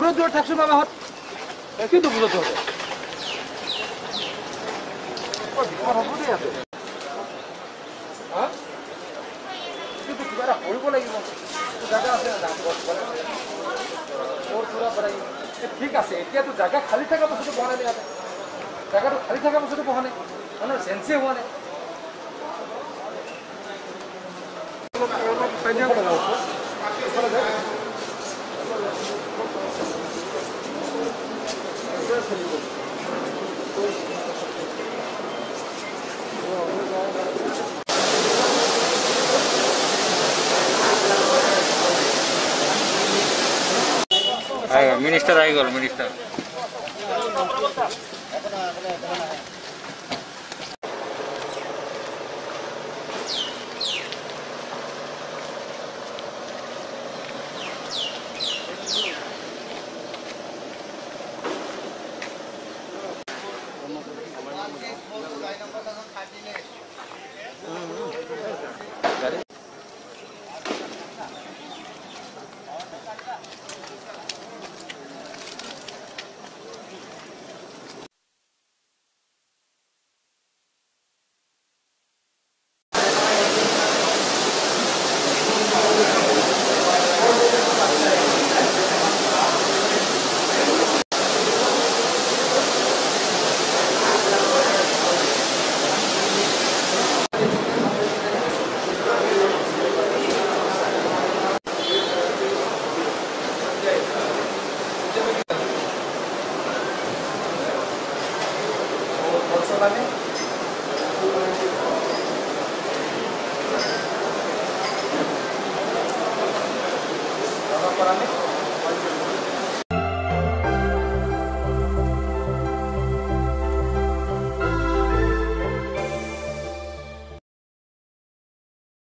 দূৰত দূৰত থাকচোন মামাহঁত কিন্তু বুজত হ'ব বৰ বিপদ হ'ব দেই ইয়াতে হা? কিন্তু বনাই এ, ঠিক আছে এতিয়াতো জাগা খালী থকা বস্তুটো বহা নাই ইয়াতে জাগাটো খালী থকা বস্তুটো বহা নাই মানুহৰ চেঞ্চে হোৱা নাই मिनिस्टर आइगल मिनिस्टर মানে কোরআনে